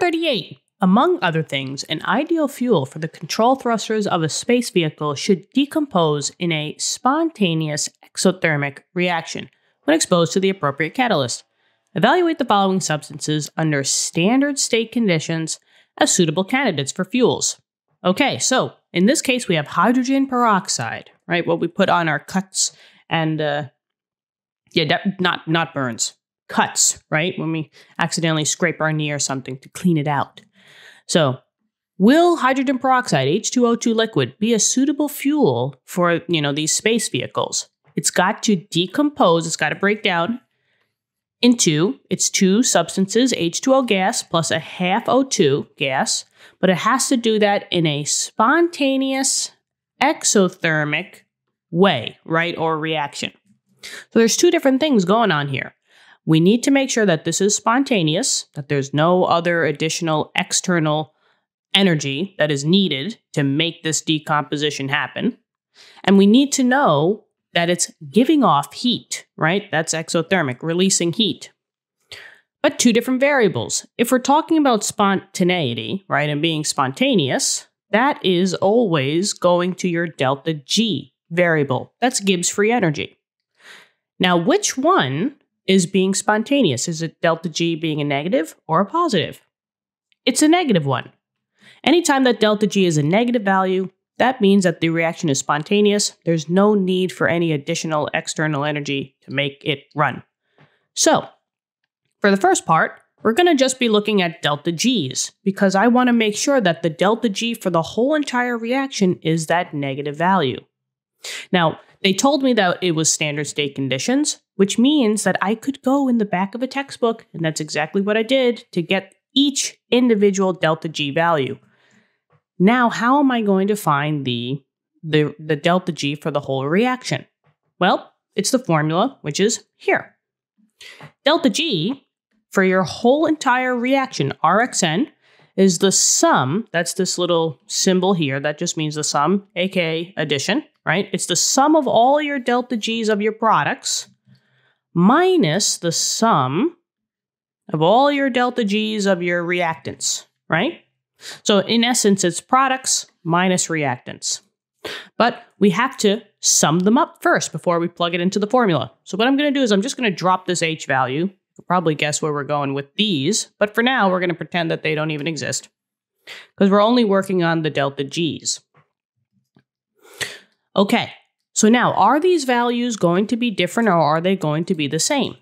38. Among other things, an ideal fuel for the control thrusters of a space vehicle should decompose in a spontaneous exothermic reaction when exposed to the appropriate catalyst. Evaluate the following substances under standard state conditions as suitable candidates for fuels. Okay, so in this case, we have hydrogen peroxide, right? What we put on our cuts and, uh, yeah, not not burns, cuts, right? When we accidentally scrape our knee or something to clean it out. So, will hydrogen peroxide, H2O2 liquid, be a suitable fuel for, you know, these space vehicles? It's got to decompose, it's got to break down into its two substances, H2O gas plus a half O2 gas, but it has to do that in a spontaneous exothermic way, right? Or reaction. So there's two different things going on here. We need to make sure that this is spontaneous, that there's no other additional external energy that is needed to make this decomposition happen. And we need to know that it's giving off heat, right? That's exothermic, releasing heat. But two different variables. If we're talking about spontaneity, right, and being spontaneous, that is always going to your delta G variable. That's Gibbs free energy. Now, which one is being spontaneous? Is it delta G being a negative or a positive? It's a negative one. Anytime that delta G is a negative value, that means that the reaction is spontaneous. There's no need for any additional external energy to make it run. So, for the first part, we're going to just be looking at delta G's because I want to make sure that the delta G for the whole entire reaction is that negative value. Now, they told me that it was standard state conditions, which means that I could go in the back of a textbook, and that's exactly what I did to get each individual delta G value. Now, how am I going to find the, the, the delta G for the whole reaction? Well, it's the formula, which is here. Delta G for your whole entire reaction, RXN, is the sum, that's this little symbol here, that just means the sum, aka addition, right? It's the sum of all your delta G's of your products minus the sum of all your delta G's of your reactants, right? So in essence, it's products minus reactants. But we have to sum them up first before we plug it into the formula. So what I'm going to do is I'm just going to drop this H value. You'll probably guess where we're going with these, but for now we're going to pretend that they don't even exist because we're only working on the delta G's. Okay, so now are these values going to be different or are they going to be the same?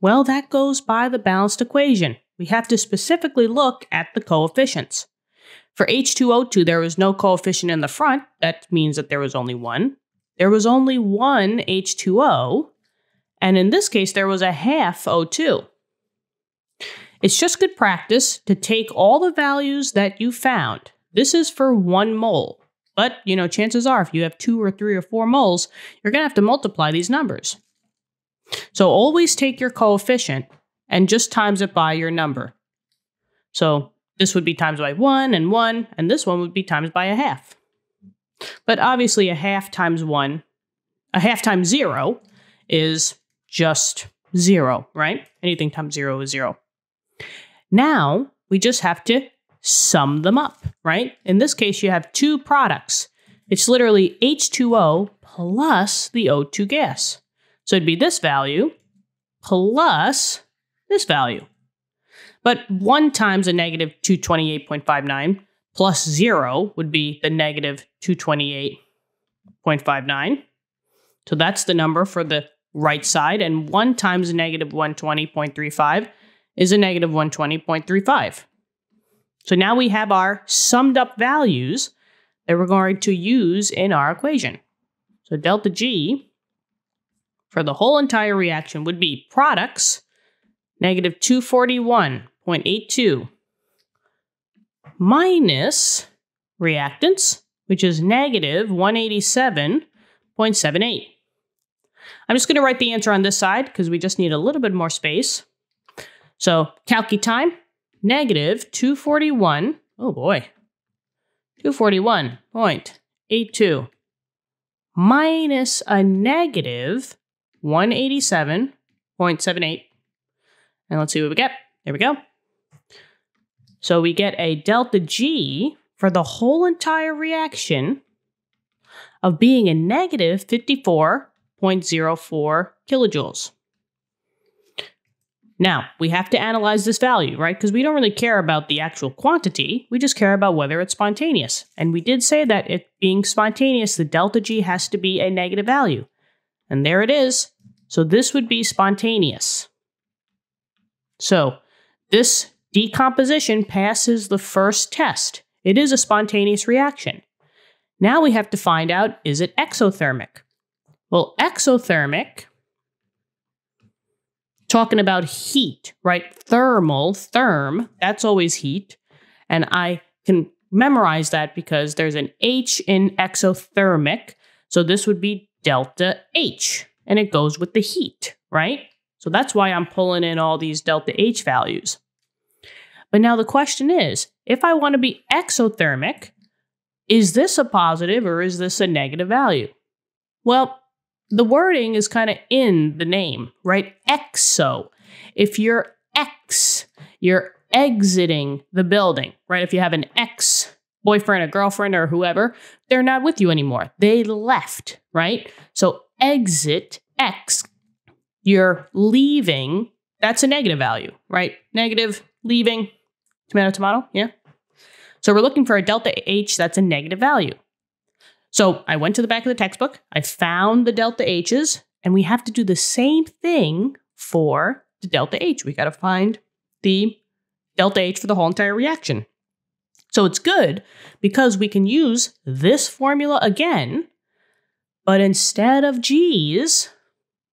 Well, that goes by the balanced equation we have to specifically look at the coefficients. For H2O2, there was no coefficient in the front. That means that there was only one. There was only one H2O, and in this case, there was a half O2. It's just good practice to take all the values that you found. This is for one mole. But, you know, chances are if you have two or three or four moles, you're going to have to multiply these numbers. So always take your coefficient and just times it by your number. So this would be times by 1 and 1, and this one would be times by a half. But obviously a half times 1, a half times 0 is just 0, right? Anything times 0 is 0. Now, we just have to sum them up, right? In this case, you have two products. It's literally H2O plus the O2 gas. So it'd be this value plus this value. But 1 times a negative 228.59 plus 0 would be the negative 228.59. So that's the number for the right side. And 1 times a negative 120.35 is a negative 120.35. So now we have our summed up values that we're going to use in our equation. So delta G for the whole entire reaction would be products negative 241.82 minus reactants, which is negative 187.78. I'm just going to write the answer on this side because we just need a little bit more space. So, calci time, negative 241, oh boy, 241.82 minus a negative 187.78 and let's see what we get. There we go. So we get a delta G for the whole entire reaction of being a negative 54.04 kilojoules. Now, we have to analyze this value, right? Because we don't really care about the actual quantity, we just care about whether it's spontaneous. And we did say that it being spontaneous, the delta G has to be a negative value. And there it is. So this would be spontaneous. So this decomposition passes the first test. It is a spontaneous reaction. Now we have to find out is it exothermic? Well, exothermic, talking about heat, right? Thermal, therm, that's always heat. And I can memorize that because there's an H in exothermic. So this would be delta H, and it goes with the heat, right? So that's why I'm pulling in all these delta H values. But now the question is if I want to be exothermic, is this a positive or is this a negative value? Well, the wording is kind of in the name, right? Exo. If you're ex, you're exiting the building, right? If you have an ex boyfriend, a girlfriend, or whoever, they're not with you anymore. They left, right? So exit, ex, you're leaving. That's a negative value, right? Negative, leaving, tomato, tomato, yeah? So we're looking for a delta H that's a negative value. So I went to the back of the textbook, I found the delta H's, and we have to do the same thing for the delta H. We got to find the delta H for the whole entire reaction. So it's good because we can use this formula again, but instead of G's,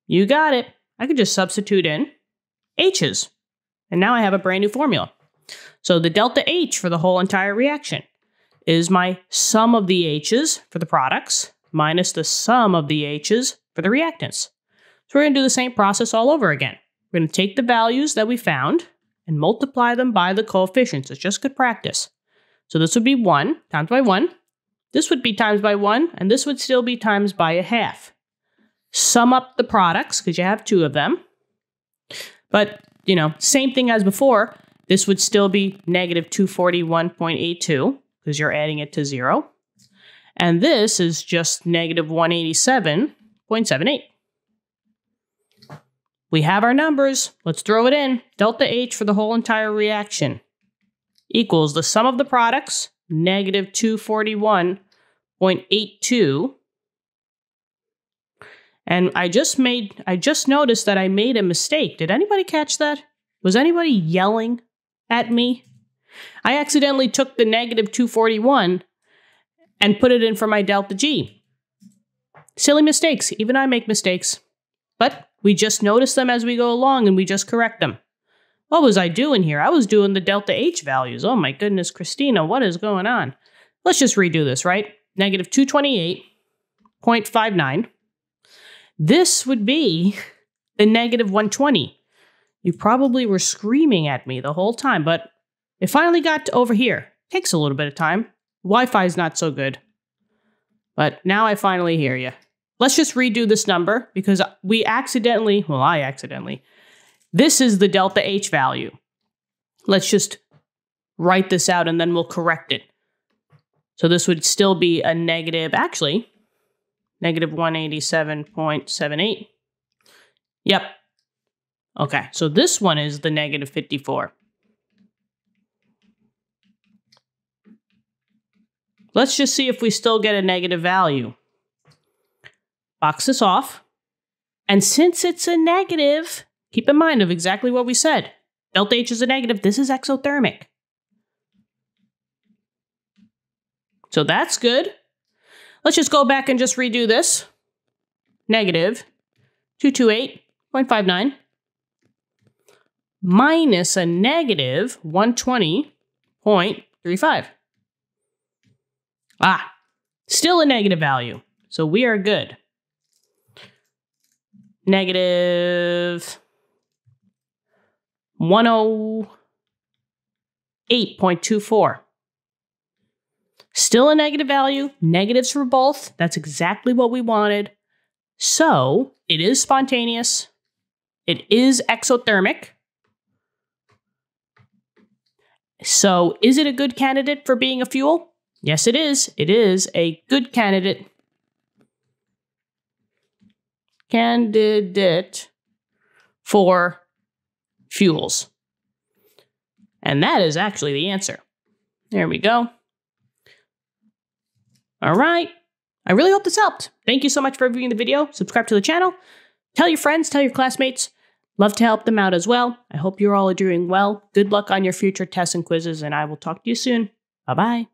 you got it, I could just substitute in H's. And now I have a brand new formula. So the delta H for the whole entire reaction is my sum of the H's for the products minus the sum of the H's for the reactants. So we're going to do the same process all over again. We're going to take the values that we found and multiply them by the coefficients. It's just good practice. So this would be 1 times by 1. This would be times by 1, and this would still be times by a half. Sum up the products, because you have two of them. But, you know, same thing as before. This would still be negative 241.82 because you're adding it to 0. And this is just negative 187.78. We have our numbers. Let's throw it in. Delta H for the whole entire reaction equals the sum of the products, negative 241.82. And I just made I just noticed that I made a mistake. Did anybody catch that? Was anybody yelling at me. I accidentally took the negative 241 and put it in for my delta G. Silly mistakes. Even I make mistakes. But we just notice them as we go along and we just correct them. What was I doing here? I was doing the delta H values. Oh my goodness, Christina, what is going on? Let's just redo this, right? Negative 228.59. This would be the negative 120. You probably were screaming at me the whole time, but it finally got over here. Takes a little bit of time. Wi Fi is not so good. But now I finally hear you. Let's just redo this number because we accidentally, well, I accidentally, this is the delta H value. Let's just write this out and then we'll correct it. So this would still be a negative, actually, negative 187.78. Yep, Okay, so this one is the negative 54. Let's just see if we still get a negative value. Box this off. And since it's a negative, keep in mind of exactly what we said. Delta H is a negative. This is exothermic. So that's good. Let's just go back and just redo this. Negative 228.59 minus a negative 120.35. Ah, still a negative value. So we are good. Negative 108.24. Still a negative value, negatives for both. That's exactly what we wanted. So it is spontaneous. It is exothermic. So, is it a good candidate for being a fuel? Yes, it is. It is a good candidate. Candidate for fuels. And that is actually the answer. There we go. All right. I really hope this helped. Thank you so much for viewing the video. Subscribe to the channel. Tell your friends, tell your classmates. Love to help them out as well. I hope you're all doing well. Good luck on your future tests and quizzes, and I will talk to you soon. Bye bye.